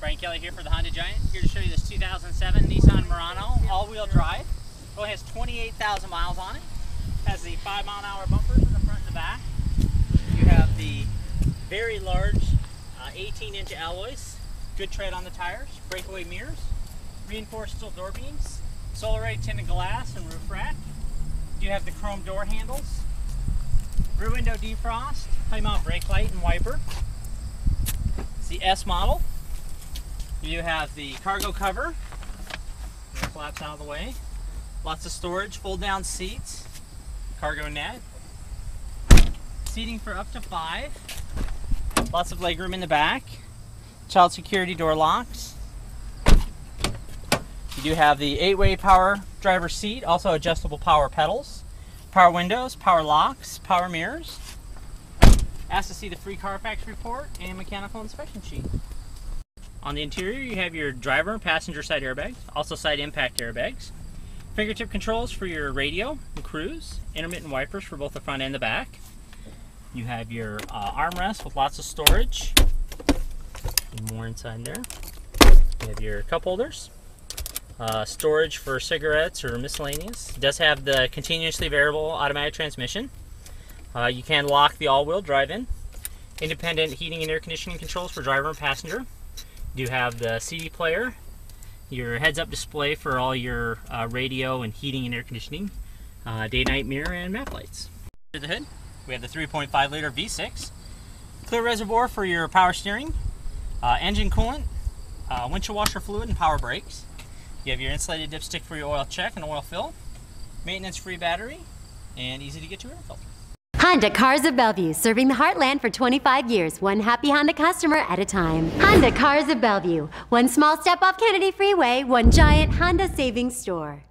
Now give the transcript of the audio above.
Brian Kelly here for the Honda Giant. Here to show you this 2007 Nissan Murano all-wheel drive. It only has 28,000 miles on it. Has the 5 mile an hour bumpers in the front and the back. You have the very large 18-inch uh, alloys. Good tread on the tires. Breakaway mirrors. Reinforced steel door beams. Solar tinted glass and roof rack. You have the chrome door handles. Rear window defrost. High mount brake light and wiper. It's the S model. You have the cargo cover. Flaps out of the way. Lots of storage, fold down seats, cargo net. Seating for up to five. Lots of legroom in the back. Child security door locks. You do have the eight-way power driver seat, also adjustable power pedals, power windows, power locks, power mirrors. Ask to see the free Carfax report and mechanical inspection sheet. On the interior, you have your driver and passenger side airbags, also side impact airbags. Fingertip controls for your radio and cruise, intermittent wipers for both the front and the back. You have your uh, armrest with lots of storage. And more inside there. You have your cup holders. Uh, storage for cigarettes or miscellaneous. It does have the continuously variable automatic transmission. Uh, you can lock the all-wheel drive in. Independent heating and air conditioning controls for driver and passenger. You have the CD player, your heads-up display for all your uh, radio and heating and air conditioning, uh, day-night mirror, and map lights. Under the hood, we have the 3.5 liter V6, clear reservoir for your power steering, uh, engine coolant, uh, windshield washer fluid, and power brakes. You have your insulated dipstick for your oil check and oil fill, maintenance-free battery, and easy to get to air filter. Honda Cars of Bellevue, serving the heartland for 25 years, one happy Honda customer at a time. Honda Cars of Bellevue, one small step off Kennedy Freeway, one giant Honda savings store.